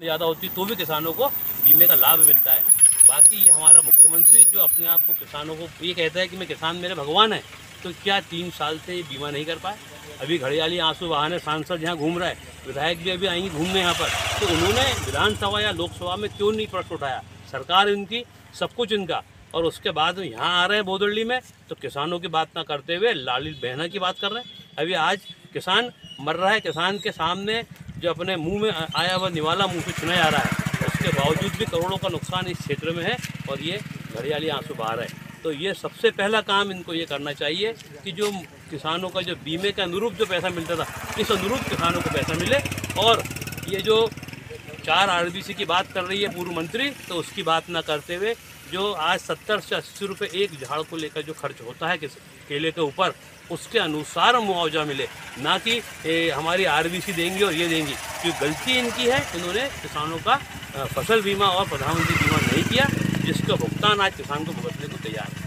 ज़्यादा होती तो भी किसानों को बीमे का लाभ मिलता है। बाकी हमारा मुख्यमंत्री जो अपने आप को किसानों को ये कहता है कि मैं किसान, मेरे भगवान है तो क्या तीन साल से ये बीमा नहीं कर पाए? अभी घड़ियाली आँसू बहाने सांसद यहाँ घूम रहा है, विधायक भी अभी आएँगे घूमने यहाँ पर। तो उन्होंने विधानसभा या लोकसभा में क्यों नहीं प्रश्न उठाया? सरकार इनकी, सब कुछ इनका। और उसके बाद यहाँ आ रहे हैं बोदरली में तो किसानों की बात ना करते हुए लाली बहना की बात कर रहे हैं। अभी आज किसान मर रहा है, किसान के सामने जो अपने मुँह में आया हुआ निवाला मुँह से चुना जा रहा है। उसके बावजूद भी करोड़ों का नुकसान इस क्षेत्र में है और ये घड़ियाली आँसू बहा है। तो ये सबसे पहला काम इनको ये करना चाहिए कि जो किसानों का जो बीमे के अनुरूप जो पैसा मिलता था, इस अनुरूप किसानों को पैसा मिले। और ये जो चार आरबीसी की बात कर रही है पूर्व मंत्री तो उसकी बात ना करते हुए जो आज सत्तर से अस्सी रुपये एक झाड़ को लेकर जो खर्च होता है किस केले के ऊपर उसके अनुसार मुआवजा मिले। ना कि ए, हमारी आरबीसी देंगी और ये देंगी। क्योंकि गलती इनकी है इन्होंने किसानों का फ़सल बीमा और प्रधानमंत्री बीमा नहीं किया जिसका भुगतान आज किसान को भुगतने को तैयार है।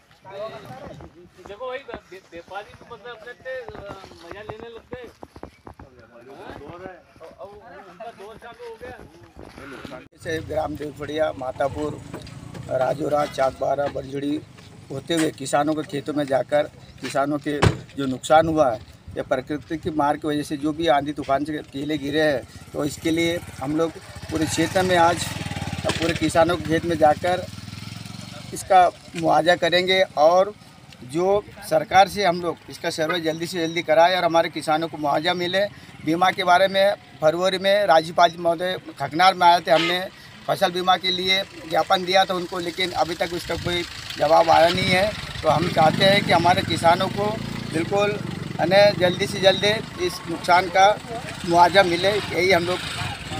देखो भाई व्यापारी तो मतलब मज़ा लेने लगते चालू हो से ग्राम देवफड़िया मातापुर राजोरा चाकबारा, बरजड़ी होते हुए किसानों के खेतों में जाकर किसानों के जो नुकसान हुआ है, या प्रकृति की मार की वजह से जो भी आंधी तूफ़ान से केले गिरे हैं तो इसके लिए हम लोग पूरे क्षेत्र में आज पूरे किसानों के खेत में जाकर इसका मुआवजा करेंगे और जो सरकार से हम लोग इसका सर्वे जल्दी से जल्दी कराएँ और हमारे किसानों को मुआवजा मिले। बीमा के बारे में फरवरी में राज्यपाल जी महोदय खकनार में आए थे, हमने फ़सल बीमा के लिए ज्ञापन दिया था उनको, लेकिन अभी तक उसका कोई जवाब आया नहीं है। तो हम चाहते हैं कि हमारे किसानों को बिल्कुल यानी जल्दी से जल्दी इस नुकसान का मुआवजा मिले, यही हम लोग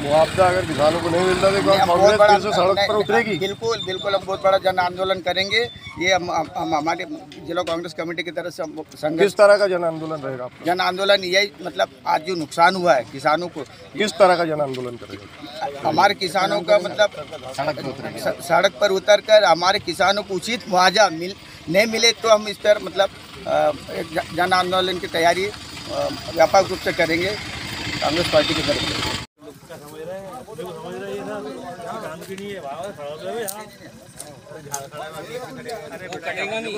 मुआवजा अगर किसानों को नहीं मिलता तो कांग्रेस बहुत बड़ा सड़क पर उतरेगी। बिल्कुल बिल्कुल हम बहुत बड़ा जन आंदोलन करेंगे। ये हम, हम, हम हमारे जिला कांग्रेस कमेटी की तरफ़ से हम किस तरह का जन आंदोलन रहेगा जन आंदोलन यही मतलब आज जो नुकसान हुआ है किसानों को किस तरह का जन आंदोलन करेगा? हमारे किसानों का मतलब सड़क पर उतर कर हमारे किसानों को उचित मुआवजा मिल नहीं मिले तो हम इस पर मतलब जन आंदोलन की तैयारी व्यापक रूप से करेंगे कांग्रेस पार्टी की तरफ़ से। कटेगा नहीं